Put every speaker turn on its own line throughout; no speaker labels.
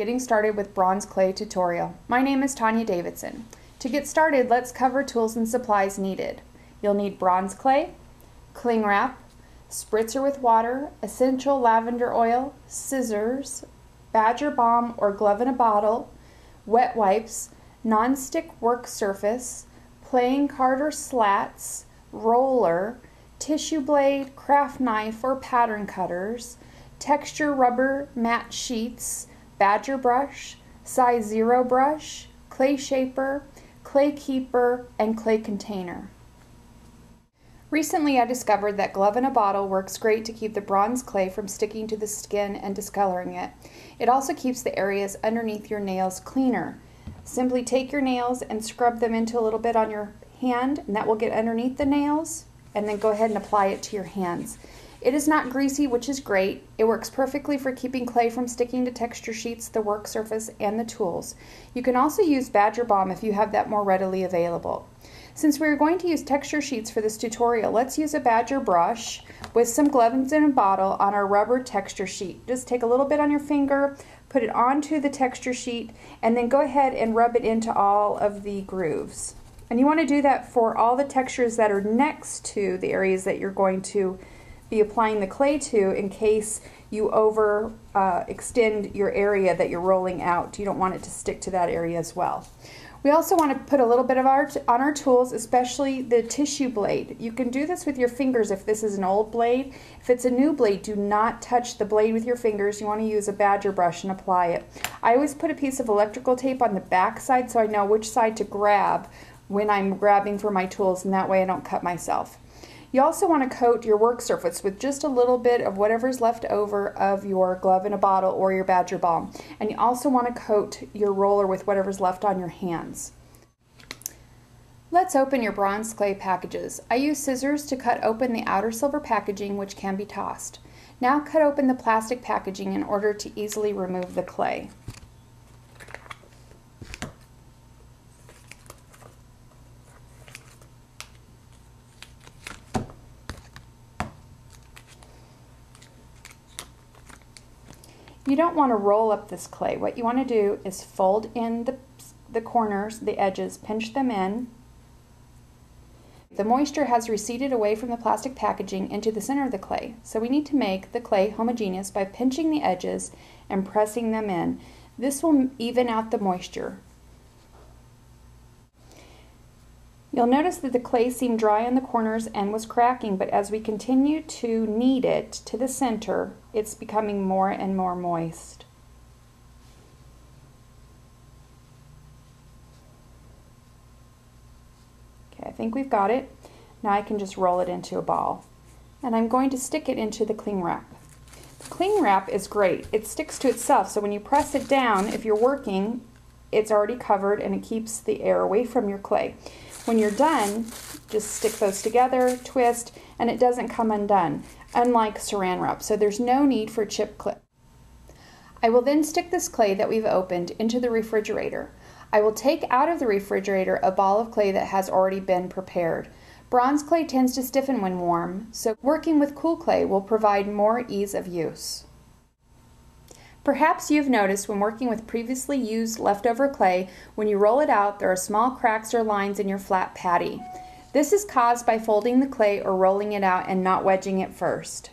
Getting started with bronze clay tutorial. My name is Tonya Davidson. To get started, let's cover tools and supplies needed. You'll need bronze clay, cling wrap, spritzer with water, essential lavender oil, scissors, badger balm or glove in a bottle, wet wipes, non-stick work surface, playing card or slats, roller, tissue blade, craft knife or pattern cutters, texture rubber mat sheets, badger brush, size zero brush, clay shaper, clay keeper, and clay container. Recently I discovered that glove in a bottle works great to keep the bronze clay from sticking to the skin and discoloring it. It also keeps the areas underneath your nails cleaner. Simply take your nails and scrub them into a little bit on your hand and that will get underneath the nails and then go ahead and apply it to your hands. It is not greasy, which is great. It works perfectly for keeping clay from sticking to texture sheets, the work surface, and the tools. You can also use Badger Balm if you have that more readily available. Since we are going to use texture sheets for this tutorial, let's use a Badger brush with some gloves in a bottle on our rubber texture sheet. Just take a little bit on your finger, put it onto the texture sheet, and then go ahead and rub it into all of the grooves. And you want to do that for all the textures that are next to the areas that you're going to be applying the clay to in case you over uh, extend your area that you're rolling out. You don't want it to stick to that area as well. We also want to put a little bit of art on our tools, especially the tissue blade. You can do this with your fingers if this is an old blade. If it's a new blade, do not touch the blade with your fingers. You want to use a badger brush and apply it. I always put a piece of electrical tape on the back side so I know which side to grab when I'm grabbing for my tools and that way I don't cut myself. You also want to coat your work surface with just a little bit of whatever's left over of your glove in a bottle or your Badger Balm. And you also want to coat your roller with whatever's left on your hands. Let's open your bronze clay packages. I use scissors to cut open the outer silver packaging which can be tossed. Now cut open the plastic packaging in order to easily remove the clay. You don't want to roll up this clay. What you want to do is fold in the, the corners, the edges, pinch them in. The moisture has receded away from the plastic packaging into the center of the clay, so we need to make the clay homogeneous by pinching the edges and pressing them in. This will even out the moisture. You'll notice that the clay seemed dry on the corners and was cracking, but as we continue to knead it to the center, it's becoming more and more moist. Okay, I think we've got it. Now I can just roll it into a ball. And I'm going to stick it into the cling wrap. The cling wrap is great. It sticks to itself, so when you press it down, if you're working, it's already covered and it keeps the air away from your clay. When you're done, just stick those together, twist, and it doesn't come undone, unlike saran wrap, so there's no need for chip clip. I will then stick this clay that we've opened into the refrigerator. I will take out of the refrigerator a ball of clay that has already been prepared. Bronze clay tends to stiffen when warm, so working with cool clay will provide more ease of use. Perhaps you've noticed when working with previously used leftover clay, when you roll it out, there are small cracks or lines in your flat patty. This is caused by folding the clay or rolling it out and not wedging it first.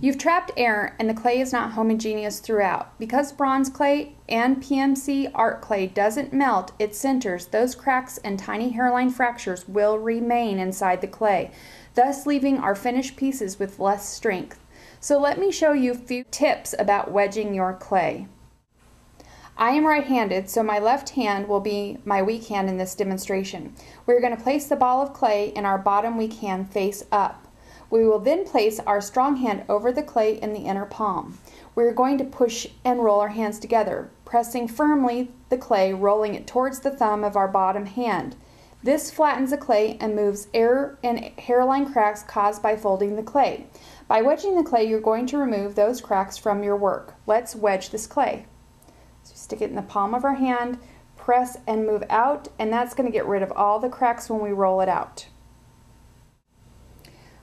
You've trapped air and the clay is not homogeneous throughout. Because bronze clay and PMC art clay doesn't melt, it sinters, those cracks and tiny hairline fractures will remain inside the clay thus leaving our finished pieces with less strength. So let me show you a few tips about wedging your clay. I am right-handed, so my left hand will be my weak hand in this demonstration. We're going to place the ball of clay in our bottom weak hand face up. We will then place our strong hand over the clay in the inner palm. We're going to push and roll our hands together, pressing firmly the clay, rolling it towards the thumb of our bottom hand. This flattens the clay and moves air and hairline cracks caused by folding the clay. By wedging the clay, you're going to remove those cracks from your work. Let's wedge this clay. So stick it in the palm of our hand, press and move out, and that's going to get rid of all the cracks when we roll it out.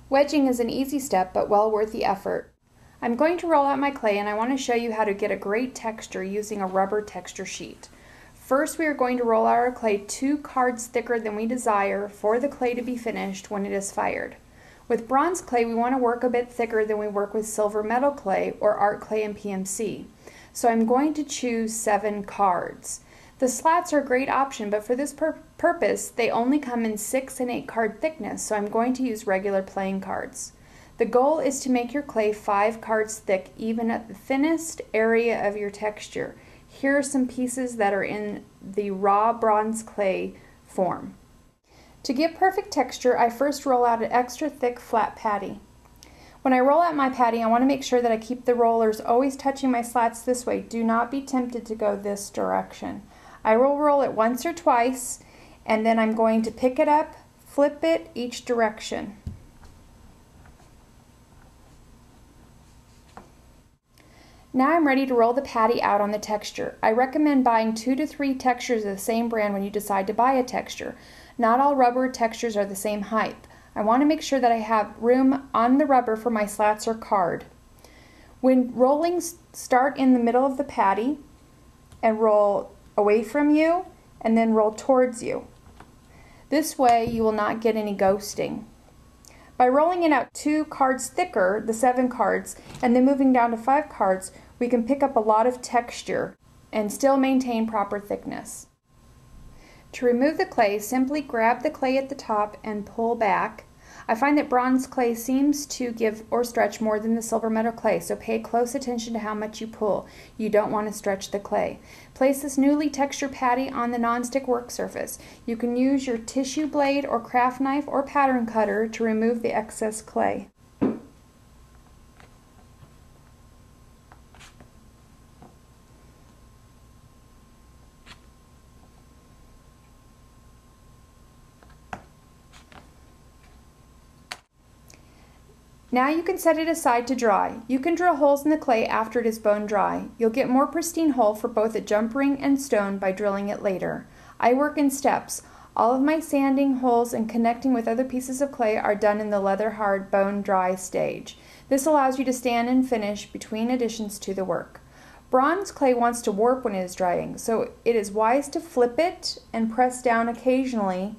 Wedging is an easy step but well worth the effort. I'm going to roll out my clay and I want to show you how to get a great texture using a rubber texture sheet. First we are going to roll out our clay two cards thicker than we desire for the clay to be finished when it is fired. With bronze clay we want to work a bit thicker than we work with silver metal clay or art clay and PMC. So I'm going to choose seven cards. The slats are a great option, but for this pur purpose, they only come in 6 and 8 card thickness, so I'm going to use regular playing cards. The goal is to make your clay 5 cards thick, even at the thinnest area of your texture. Here are some pieces that are in the raw bronze clay form. To get perfect texture, I first roll out an extra thick flat patty. When I roll out my patty, I want to make sure that I keep the rollers always touching my slats this way. Do not be tempted to go this direction. I will roll it once or twice and then I'm going to pick it up, flip it each direction. Now I'm ready to roll the patty out on the texture. I recommend buying two to three textures of the same brand when you decide to buy a texture. Not all rubber textures are the same height. I want to make sure that I have room on the rubber for my slats or card. When rolling, start in the middle of the patty and roll away from you and then roll towards you. This way you will not get any ghosting. By rolling it out two cards thicker, the seven cards, and then moving down to five cards, we can pick up a lot of texture and still maintain proper thickness. To remove the clay, simply grab the clay at the top and pull back I find that bronze clay seems to give or stretch more than the silver metal clay, so pay close attention to how much you pull. You don't want to stretch the clay. Place this newly textured patty on the nonstick work surface. You can use your tissue blade or craft knife or pattern cutter to remove the excess clay. Now you can set it aside to dry. You can drill holes in the clay after it is bone dry. You'll get more pristine hole for both a jump ring and stone by drilling it later. I work in steps. All of my sanding, holes, and connecting with other pieces of clay are done in the leather hard bone dry stage. This allows you to stand and finish between additions to the work. Bronze clay wants to warp when it is drying, so it is wise to flip it and press down occasionally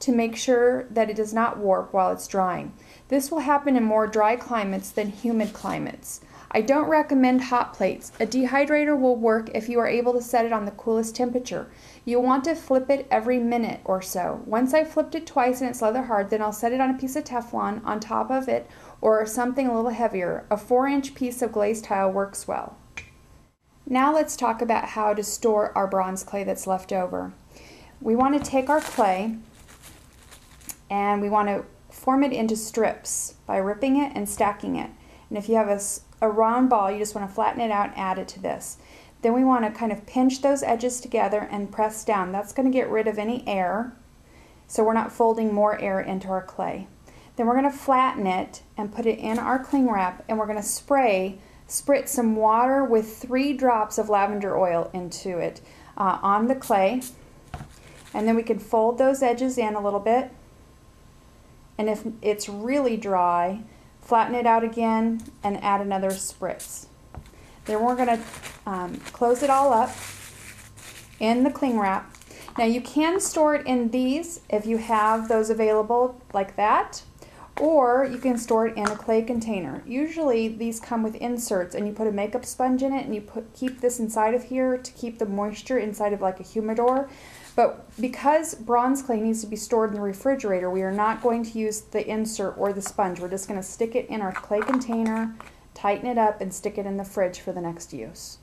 to make sure that it does not warp while it's drying. This will happen in more dry climates than humid climates. I don't recommend hot plates. A dehydrator will work if you are able to set it on the coolest temperature. You'll want to flip it every minute or so. Once I've flipped it twice and it's leather hard, then I'll set it on a piece of Teflon on top of it or something a little heavier. A 4 inch piece of glazed tile works well. Now let's talk about how to store our bronze clay that's left over. We want to take our clay and we want to form it into strips by ripping it and stacking it. And if you have a, a round ball, you just want to flatten it out and add it to this. Then we want to kind of pinch those edges together and press down. That's going to get rid of any air, so we're not folding more air into our clay. Then we're going to flatten it and put it in our cling wrap, and we're going to spray, spritz some water with three drops of lavender oil into it uh, on the clay. And then we can fold those edges in a little bit and if it's really dry, flatten it out again and add another spritz. Then we're going to um, close it all up in the cling wrap. Now you can store it in these if you have those available like that, or you can store it in a clay container. Usually these come with inserts and you put a makeup sponge in it and you put keep this inside of here to keep the moisture inside of like a humidor. But because bronze clay needs to be stored in the refrigerator, we are not going to use the insert or the sponge. We're just going to stick it in our clay container, tighten it up, and stick it in the fridge for the next use.